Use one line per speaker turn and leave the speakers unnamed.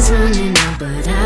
time's running out, but I